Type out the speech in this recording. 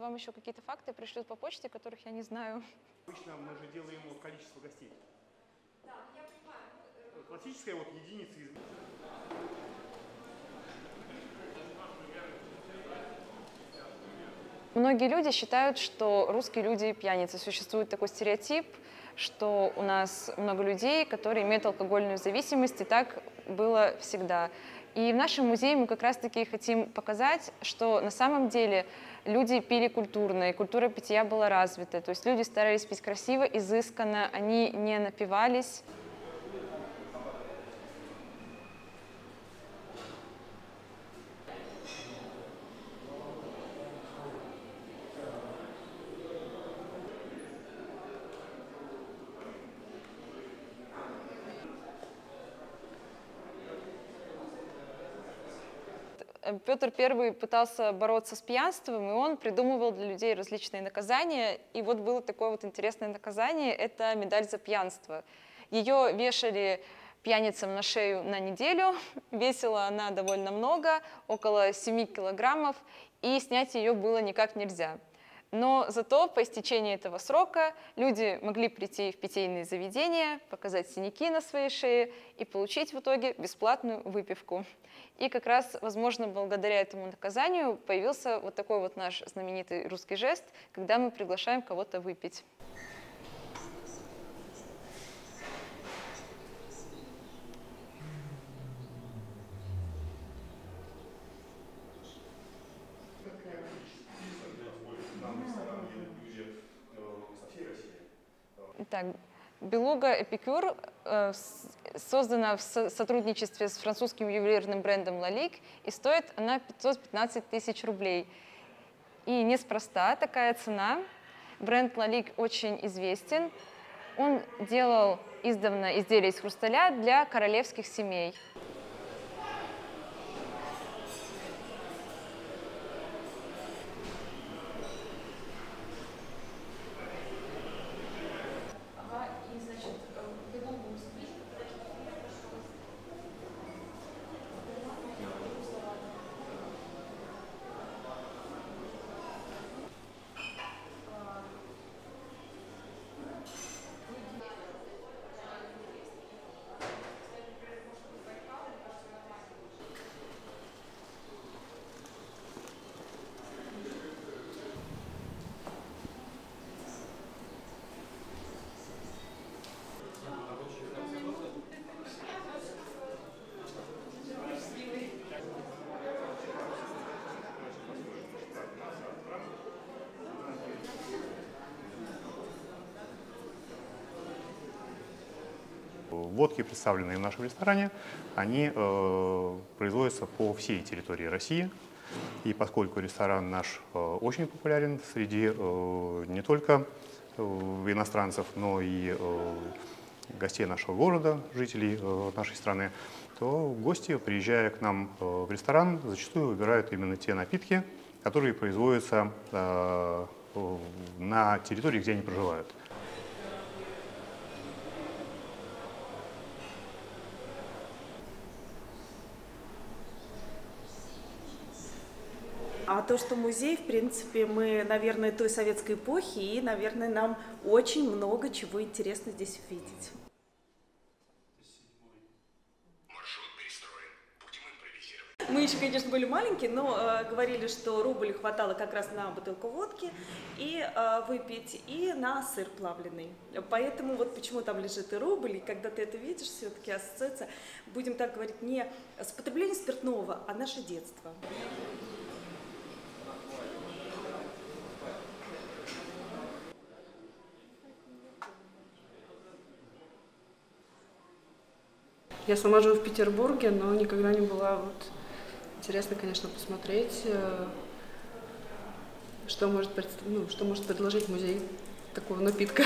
вам еще какие-то факты пришлют по почте, которых я не знаю. Обычно мы же делаем вот количество гостей. Да, я понимаю. Классическая вот единица из... Многие люди считают, что русские люди пьяницы. Существует такой стереотип, что у нас много людей, которые имеют алкогольную зависимость, и так было всегда. И в нашем музее мы как раз-таки хотим показать, что на самом деле люди пили культурно, и культура питья была развита. То есть люди старались пить красиво, изысканно, они не напивались. Петр I пытался бороться с пьянством, и он придумывал для людей различные наказания. И вот было такое вот интересное наказание – это медаль за пьянство. Ее вешали пьяницам на шею на неделю, весила она довольно много, около 7 килограммов, и снять ее было никак нельзя. Но зато по истечении этого срока люди могли прийти в питейные заведения, показать синяки на своей шее и получить в итоге бесплатную выпивку. И как раз, возможно, благодаря этому наказанию появился вот такой вот наш знаменитый русский жест, когда мы приглашаем кого-то выпить. Итак, Белуга Эпикюр э, создана в сотрудничестве с французским ювелирным брендом Лалик и стоит она 515 тысяч рублей. И неспроста такая цена. Бренд Лалик очень известен. Он делал издавна изделия из хрусталя для королевских семей. Водки, представленные в нашем ресторане, они э, производятся по всей территории России. И поскольку ресторан наш э, очень популярен среди э, не только иностранцев, но и гостей нашего города, жителей нашей страны, то гости, приезжая к нам в ресторан, зачастую выбирают именно те напитки, которые производятся на территории, где они проживают. А то, что музей, в принципе, мы, наверное, той советской эпохи, и, наверное, нам очень много чего интересно здесь увидеть. Мы еще, конечно, были маленькие, но э, говорили, что рубль хватало как раз на бутылку водки и э, выпить, и на сыр плавленый. Поэтому вот почему там лежит и рубль, и когда ты это видишь, все-таки ассоциация, будем так говорить, не с потреблением спиртного, а наше детство. Я сама живу в Петербурге, но никогда не была. Вот интересно, конечно, посмотреть, э, что может, ну, что может предложить музей такого напитка.